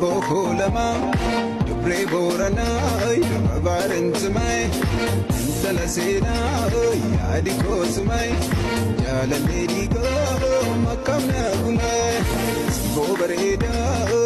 bareedoo simboo kuulamaa dubree booranaa nama baarentumaay intala seenaa yaadi koosumaay jaalallee dhiigoo makkamna gumaay simboo bareedaa